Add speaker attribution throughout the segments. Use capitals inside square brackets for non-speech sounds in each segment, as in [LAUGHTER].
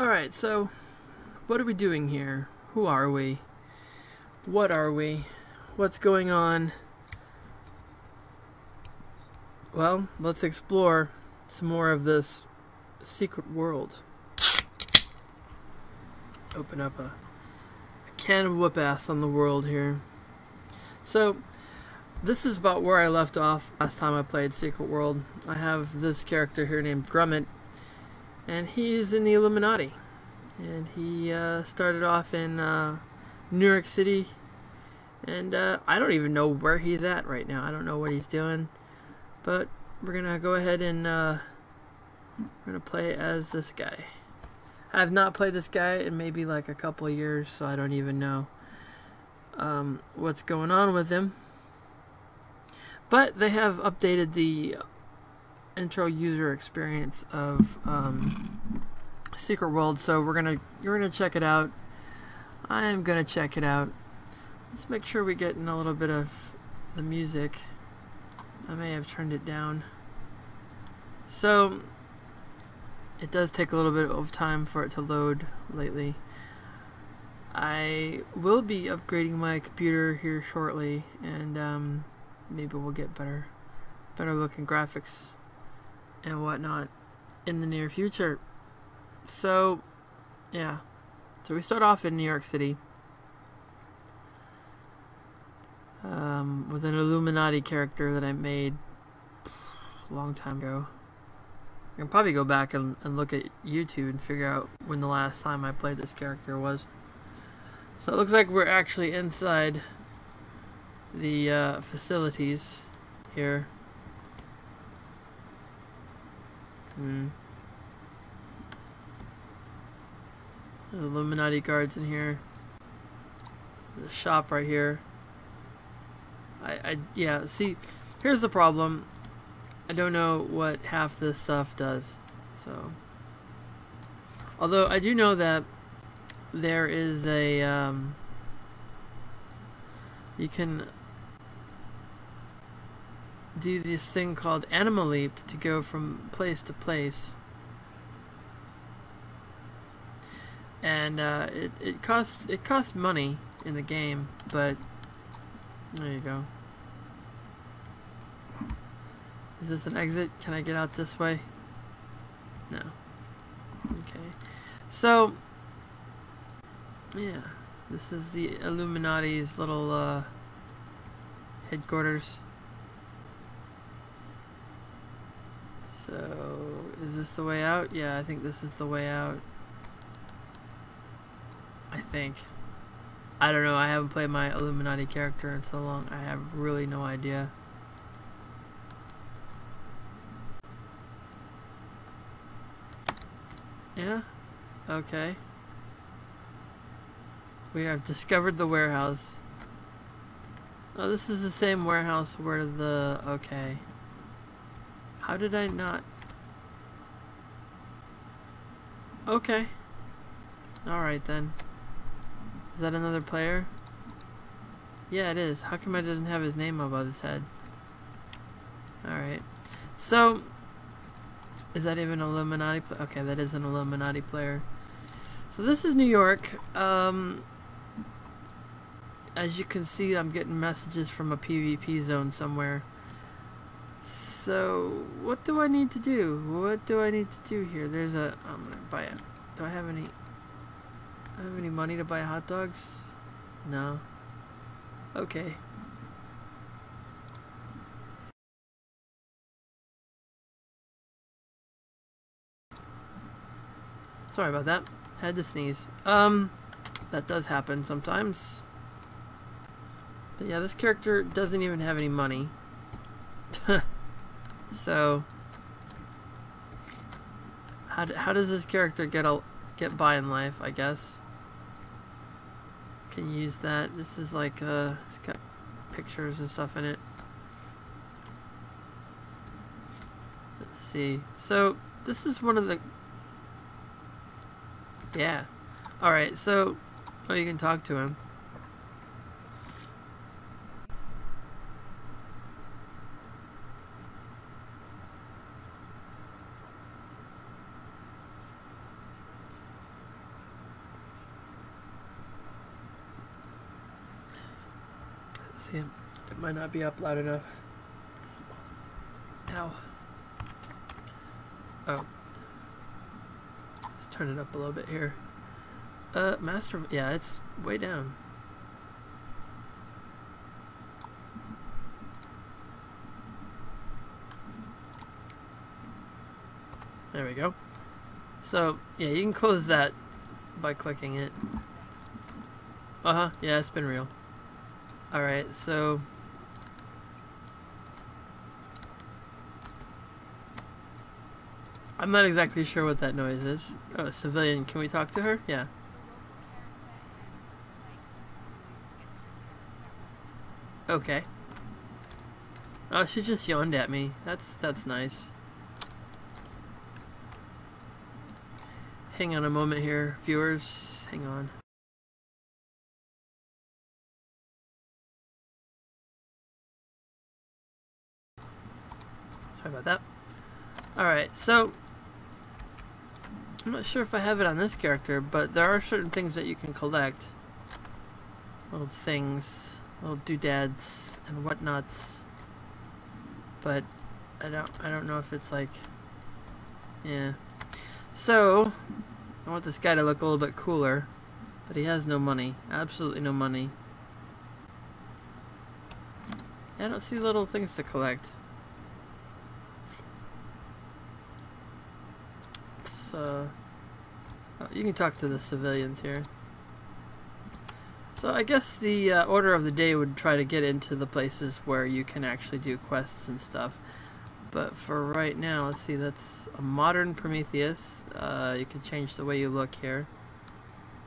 Speaker 1: Alright, so what are we doing here? Who are we? What are we? What's going on? Well, let's explore some more of this secret world. Open up a, a can of whoop ass on the world here. So, this is about where I left off last time I played Secret World. I have this character here named Grummet, and he's in the Illuminati. And he uh, started off in uh, New York City, and uh, I don't even know where he's at right now. I don't know what he's doing, but we're gonna go ahead and uh, we're gonna play as this guy. I have not played this guy in maybe like a couple years, so I don't even know um, what's going on with him. But they have updated the intro user experience of um, Secret World, so we're gonna you're gonna check it out. I am gonna check it out. Let's make sure we get in a little bit of the music. I may have turned it down. So it does take a little bit of time for it to load lately. I will be upgrading my computer here shortly, and um, maybe we'll get better, better looking graphics and whatnot in the near future. So, yeah. So we start off in New York City um, with an Illuminati character that I made a long time ago. I can probably go back and, and look at YouTube and figure out when the last time I played this character was. So it looks like we're actually inside the uh, facilities here. The Illuminati guards in here. The shop right here. I, I, yeah, see, here's the problem. I don't know what half this stuff does, so. Although I do know that there is a, um, you can do this thing called Anima Leap to go from place to place. And uh, it, it costs it costs money in the game, but there you go. Is this an exit? Can I get out this way? No. Okay. So, yeah. This is the Illuminati's little uh, headquarters. So, is this the way out? Yeah, I think this is the way out. I think. I don't know, I haven't played my Illuminati character in so long, I have really no idea. Yeah? Okay. We have discovered the warehouse. Oh, this is the same warehouse where the... Okay. How did I not... Okay. Alright then. Is that another player? Yeah, it is. How come it doesn't have his name above his head? Alright. So, is that even Illuminati? okay, that is an Illuminati player. So this is New York. Um, as you can see, I'm getting messages from a PvP zone somewhere. So, what do I need to do? What do I need to do here? There's a... I'm gonna buy it. Do I have any... I have any money to buy hot dogs? No. Okay. Sorry about that. Had to sneeze. Um, that does happen sometimes. But yeah, this character doesn't even have any money. [LAUGHS] so, how, how does this character get a get by in life? I guess can use that. This is like uh, it's got pictures and stuff in it. Let's see. So this is one of the yeah. Alright, so... Oh, you can talk to him. See, it might not be up loud enough. Ow. Oh. Let's turn it up a little bit here. Uh, master, yeah, it's way down. There we go. So, yeah, you can close that by clicking it. Uh-huh, yeah, it's been real. Alright, so... I'm not exactly sure what that noise is. Oh, civilian, can we talk to her? Yeah. Okay. Oh, she just yawned at me. That's that's nice. Hang on a moment here, viewers. Hang on. Sorry about that. Alright, so... I'm not sure if I have it on this character, but there are certain things that you can collect. Little things, little doodads and whatnots. But I don't I don't know if it's like yeah. So I want this guy to look a little bit cooler, but he has no money. Absolutely no money. I don't see little things to collect. Uh, oh, you can talk to the civilians here. So I guess the uh, order of the day would try to get into the places where you can actually do quests and stuff. But for right now, let's see, that's a modern Prometheus. Uh, you can change the way you look here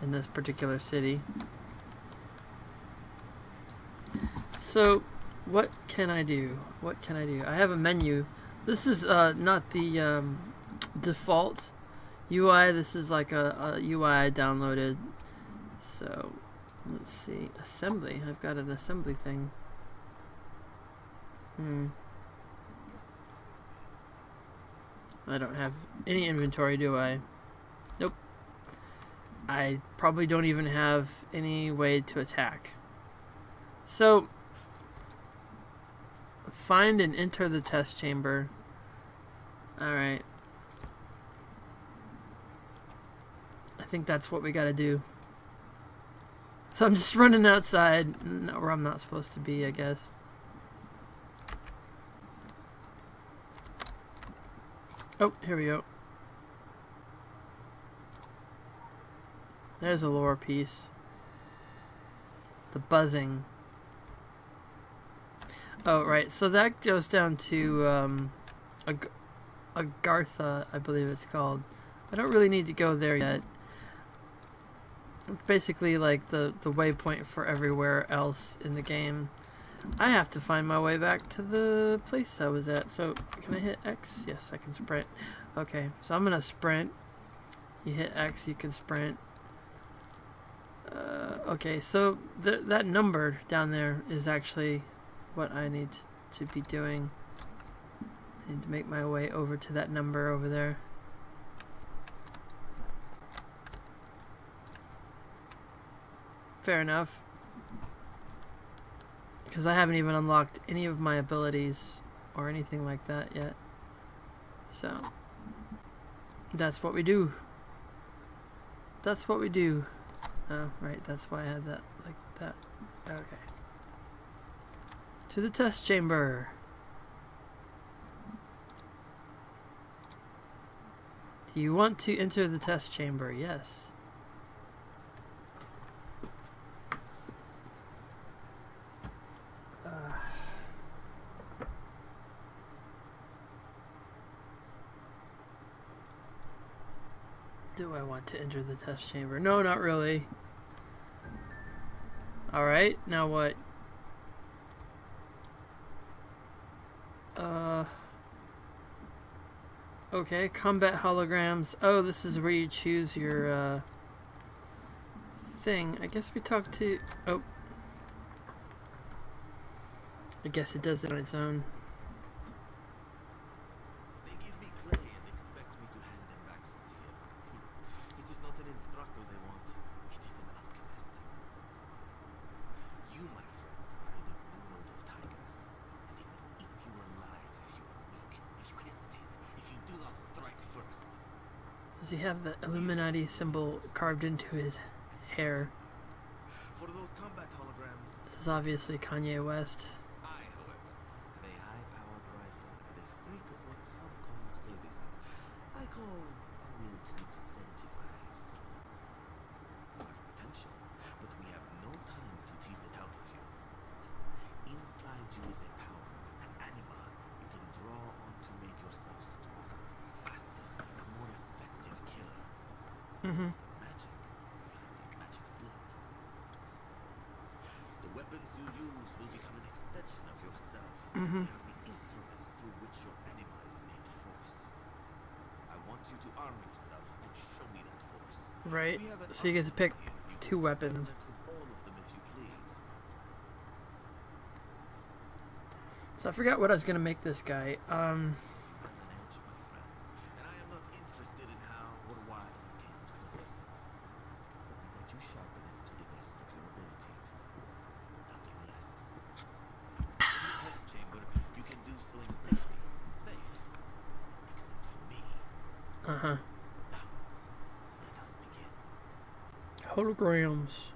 Speaker 1: in this particular city. So, what can I do? What can I do? I have a menu. This is uh, not the um, default UI. This is like a, a UI I downloaded. So, let's see. Assembly. I've got an assembly thing. Hmm. I don't have any inventory, do I? Nope. I probably don't even have any way to attack. So, find and enter the test chamber. Alright. Think that's what we gotta do. So I'm just running outside, where I'm not supposed to be, I guess. Oh, here we go. There's a lore piece. The buzzing. Oh, right. So that goes down to um, Ag Agartha, I believe it's called. I don't really need to go there yet. Basically like the, the waypoint for everywhere else in the game. I have to find my way back to the place I was at. So, can I hit X? Yes, I can sprint. Okay, so I'm going to sprint. You hit X, you can sprint. Uh, okay, so th that number down there is actually what I need to be doing. I need to make my way over to that number over there. Fair enough. Because I haven't even unlocked any of my abilities or anything like that yet. So, that's what we do. That's what we do. Oh, right, that's why I had that like that. Okay. To the test chamber. Do you want to enter the test chamber? Yes. To enter the test chamber? No, not really. Alright, now what? Uh... Okay, combat holograms. Oh, this is where you choose your, uh... Thing. I guess we talked to... Oh. I guess it does it on its own. Have the Illuminati symbol carved into his hair?
Speaker 2: For those combat holograms,
Speaker 1: This is obviously Kanye West.
Speaker 2: I, however, have a high-powered rifle and a streak of what some call sadism. I call a will to incentivize. You have potential, but we have no time to tease it out of you. Inside you is a power, an anima you can draw on to make yourself stronger, faster, a more effective killer.
Speaker 1: Mm-hmm.
Speaker 2: It's the magic behind the magic bullet. The weapons you use will become an extension of yourself.
Speaker 1: Mhm.
Speaker 2: They are the instruments through which your anima is made force. I want you to arm yourself and show me that force.
Speaker 1: Right.
Speaker 2: We have an
Speaker 1: So you get to pick two weapons. So I forgot what I was gonna make this guy. Um,
Speaker 2: I'm an edge, my friend, and I am not interested in how or why you came to possess it. Only that you sharpen it to the best of your abilities. Nothing less. In the test chamber, you can do so in safety. Safe. Except for me.
Speaker 1: uh huh.
Speaker 2: Now, let us begin.
Speaker 1: Holograms.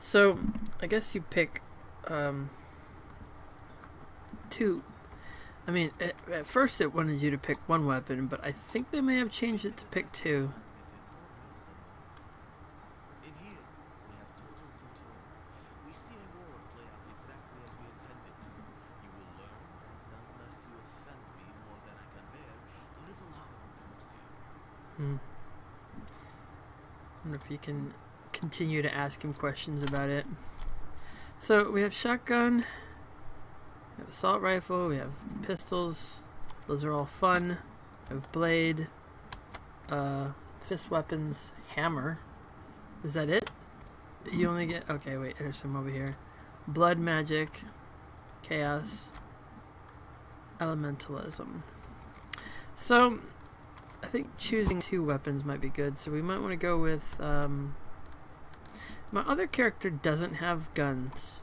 Speaker 1: So, I guess you pick um, two. I mean, at, at first it wanted you to pick one weapon, but I think they may have changed it to pick two.
Speaker 2: In here, we have total control. We see a war play out exactly as we intended to. You will learn, and unless you offend me more than I can bear, little harm comes to you.
Speaker 1: Hmm. Wonder if you can continue to ask him questions about it. So we have shotgun, we have assault rifle, we have pistols. Those are all fun. We have blade, uh, fist weapons, hammer. Is that it? You only get okay. Wait, there's some over here. Blood magic, chaos, elementalism. So choosing two weapons might be good, so we might want to go with. Um, my other character doesn't have guns,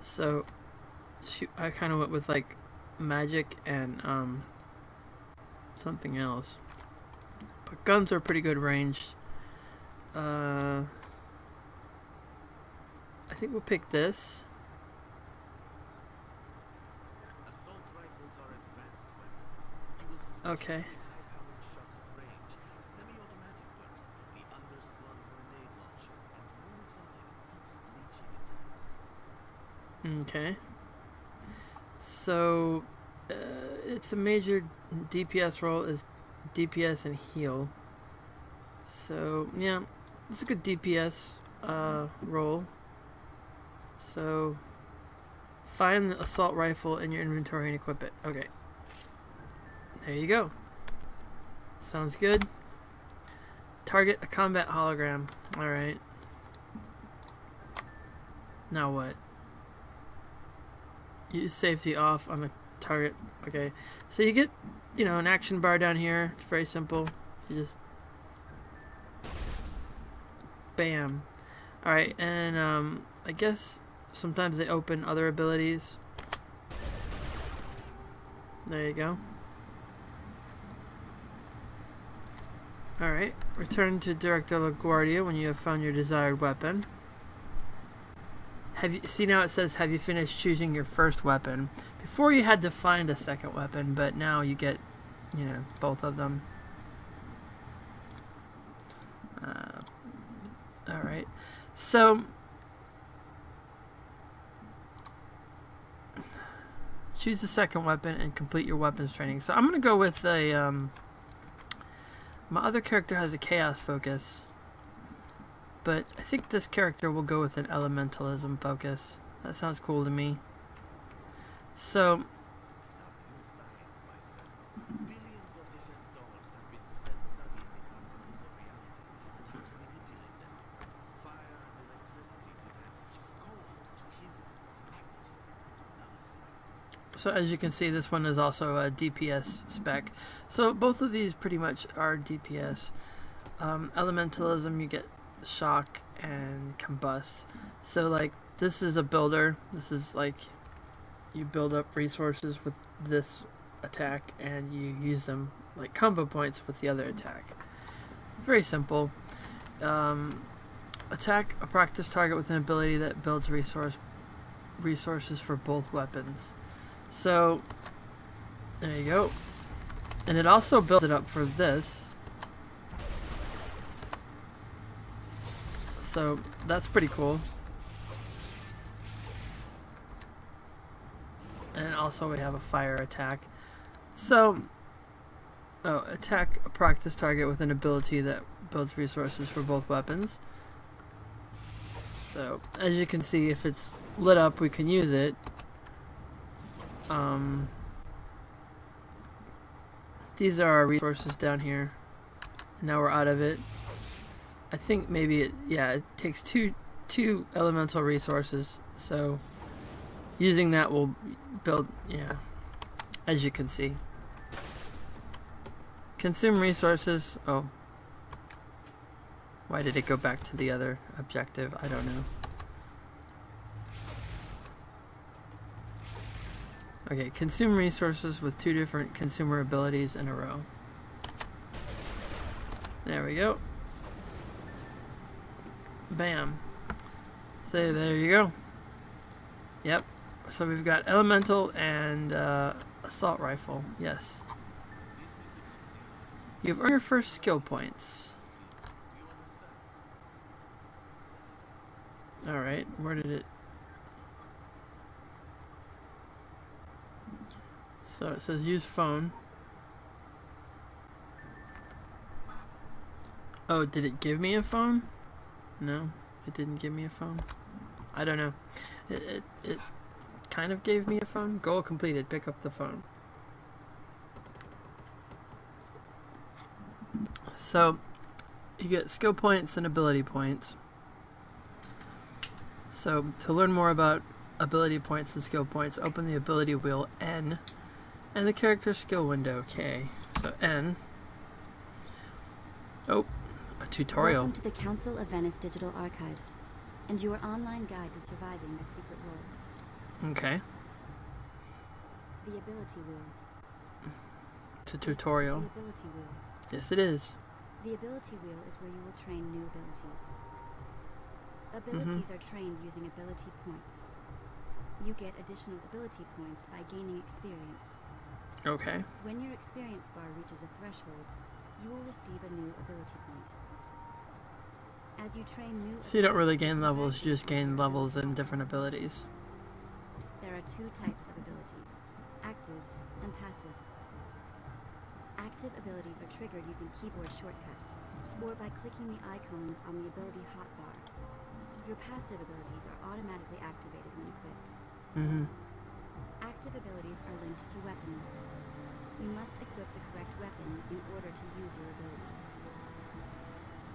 Speaker 1: so shoot, I kind of went with like magic and um, something else. But guns are pretty good range. Uh, I think we'll pick this.
Speaker 2: Assault rifles are advanced weapons. You will smash
Speaker 1: Okay.
Speaker 2: with high-powered shots at range, semi-automatic bursts, the underslung grenade launcher, and more exotic pulse leeching attacks.
Speaker 1: Okay. So, uh, it's a major DPS role is DPS and heal. So yeah, it's a good DPS uh, role. So find the assault rifle in your inventory and equip it. Okay. There you go. Sounds good. Target a combat hologram. Alright. Now what? Use safety off on the target. Okay. So you get, you know, an action bar down here. It's very simple. You just bam. Alright, and um I guess sometimes they open other abilities. There you go. Alright, return to Director LaGuardia when you have found your desired weapon. Have you see now it says have you finished choosing your first weapon? Before you had to find a second weapon, but now you get, you know, both of them. Uh, all right. So choose the second weapon and complete your weapons training. So I'm gonna go with a um. My other character has a chaos focus. But I think this character will go with an elementalism focus. That sounds cool to me. So, so as you can see, this one is also a DPS spec. So both of these pretty much are DPS. Um, elementalism, you get shock and combust. So like this is a builder. This is like you build up resources with this attack and you use them like combo points with the other attack. very simple. Um, attack a practice target with an ability that builds resource resources for both weapons. So there you go. And it also builds it up for this. So that's pretty cool. And also we have a fire attack. So, oh, attack a practice target with an ability that builds resources for both weapons. So, as you can see, if it's lit up, we can use it. Um, these are our resources down here. Now we're out of it. I think maybe it, yeah, it takes two two elemental resources. So using that will build, yeah, as you can see. Consume resources. Oh. Why did it go back to the other objective? I don't know. Okay, consume resources with two different consumer abilities in a row. There we go. Bam. So there you go. Yep. So we've got elemental and uh, assault rifle. Yes. You've earned your first skill points. Alright, where did it... So it says use phone. Oh, did it give me a phone? No, it didn't give me a phone. I don't know. It, it, it kind of gave me a phone. Goal completed. Pick up the phone. So, you get skill points and ability points. So, to learn more about ability points and skill points, open the ability wheel N and the character skill window K. So, N. Oh, tutorial.
Speaker 3: Welcome to the Council of Venice Digital Archives and your online guide to surviving the secret world.
Speaker 1: Okay.
Speaker 3: The ability wheel.
Speaker 1: It's a tutorial.
Speaker 3: This ability wheel.
Speaker 1: Yes, it is.
Speaker 3: The ability wheel is where you will train new abilities. Mm-hmm. Abilities are trained using ability points. You get additional ability points by gaining experience.
Speaker 1: Okay.
Speaker 3: When your experience bar reaches a threshold, you will receive a new ability point. As you train new
Speaker 1: So you don't really gain levels, you just gain levels
Speaker 3: abilities.
Speaker 1: different abilities.
Speaker 3: There are two types of abilities actives and passives. Active abilities are triggered using keyboard shortcuts or by clicking the icons on the ability hotbar. Your passive abilities are automatically activated when equipped.
Speaker 1: Mm-hmm.
Speaker 3: Active abilities are linked to weapons. You must equip the correct weapon in order to use your abilities.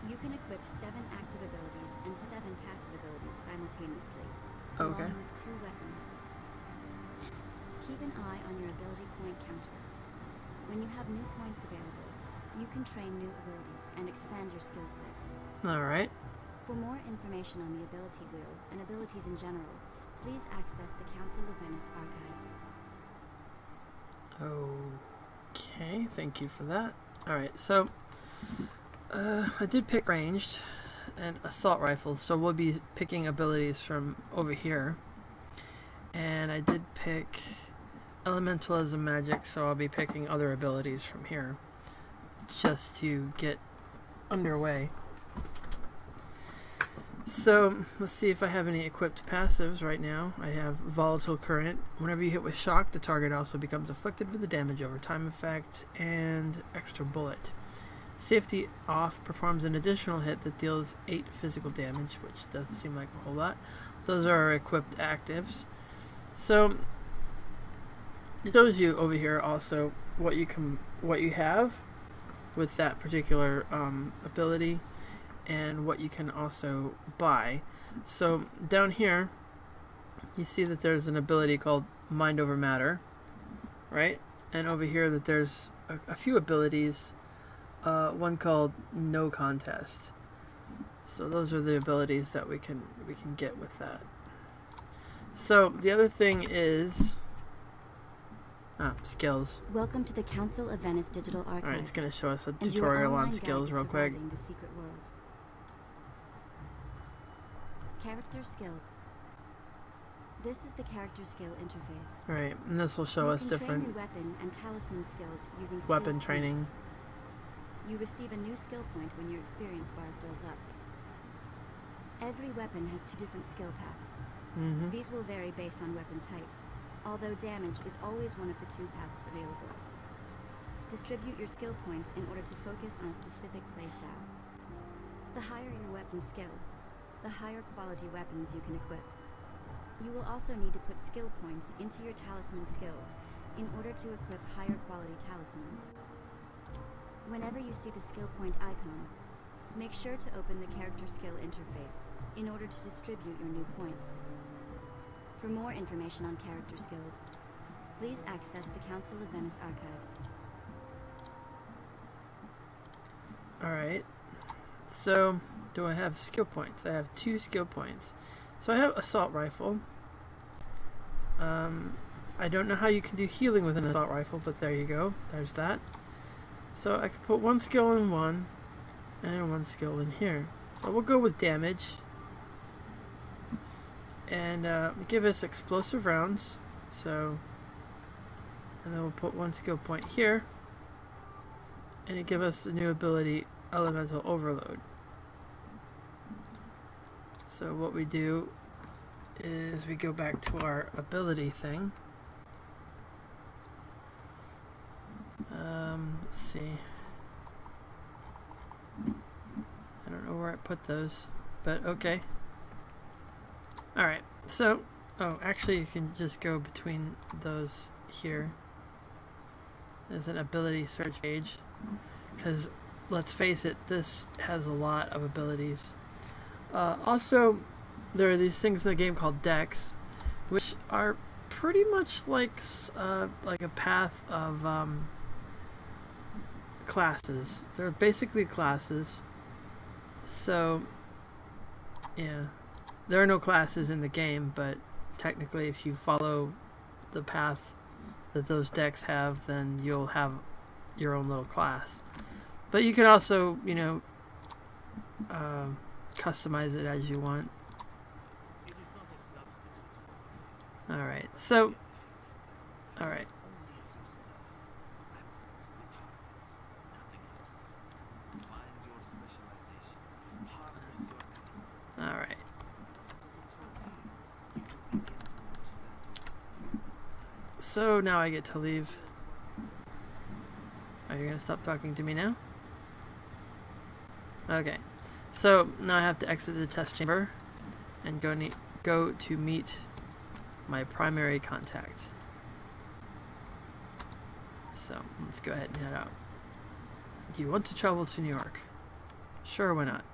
Speaker 3: You can equip seven active abilities and seven passive abilities simultaneously, oh,
Speaker 1: Okay.
Speaker 3: along with two weapons. Keep an eye on your ability point counter. When you have new points available, you can train new abilities and expand your skill set.
Speaker 1: Alright.
Speaker 3: For more information on the ability wheel and abilities in general, please access the Council of Venice archives.
Speaker 1: Okay, thank you for that. Alright, so uh, I did pick ranged and assault rifles, so we'll be picking abilities from over here. And I did pick elementalism magic, so I'll be picking other abilities from here just to get underway. So let's see if I have any equipped passives right now. I have volatile current. Whenever you hit with shock, the target also becomes afflicted with the damage over time effect and extra bullet. Safety off performs an additional hit that deals 8 physical damage, which doesn't seem like a whole lot. Those are our equipped actives. So it shows you over here also what you can what you have with that particular um, ability and what you can also buy. So down here, you see that there's an ability called Mind Over Matter, right? And over here that there's a, a few abilities, uh, one called No Contest. So those are the abilities that we can we can get with that. So the other thing is Ah, skills.
Speaker 3: Welcome to the Council of Venice Digital Archives.
Speaker 1: Alright, it's gonna show us a
Speaker 3: and
Speaker 1: tutorial on skills real quick.
Speaker 3: The secret world. Character skills. This is the character skill interface.
Speaker 1: Right, and this will show
Speaker 3: you
Speaker 1: us different
Speaker 3: train weapon and talisman skills using
Speaker 1: weapon training.
Speaker 3: You receive a new skill point when your experience bar fills up. Every weapon has two different skill paths.
Speaker 1: Mm-hmm.
Speaker 3: These will vary based on weapon type, although damage is always one of the two paths available. Distribute your skill points in order to focus on a specific playstyle. The higher your weapon skill, the higher quality weapons you can equip. You will also need to put skill points into your talisman skills in order to equip higher quality talismans. Whenever you see the skill point icon, make sure to open the character skill interface in order to distribute your new points. For more information on character skills, please access the Council of Venice archives.
Speaker 1: Alright. So, do I have skill points? I have two skill points. So I have assault rifle. Um, I don't know how you can do healing with an assault rifle, but there you go. There's that. So I could put one skill in one, and one skill in here. So we'll go with damage. And uh, give us explosive rounds. So, and then we'll put one skill point here. And it give us the new ability, Elemental Overload. So what we do is we go back to our ability thing. Um, let's see. I don't know where I put those, but okay. Alright, so, oh, actually you can just go between those here. There's an ability search page, because let's face it, this has a lot of abilities. Uh, also, there are these things in the game called decks, which are pretty much like uh, like a path of um, classes. They're basically classes. So, yeah, there are no classes in the game, but technically, if you follow the path that those decks have, then you'll have your own little class. But you can also, you know, um customize it as you want.
Speaker 2: It is not a substitute for
Speaker 1: All right. So,
Speaker 2: the
Speaker 1: all right.
Speaker 2: only of yourself. The weapons, the targets, nothing else. Find your specialization. Harness your enemy.
Speaker 1: All right.
Speaker 2: To control me, you will begin to understand the human side.
Speaker 1: So now I get to leave. Are you gonna stop talking to me now? Okay. So now I have to exit the test chamber and go go to meet my primary contact. So let's go ahead and head out. Do you want to travel to New York? Sure, why not?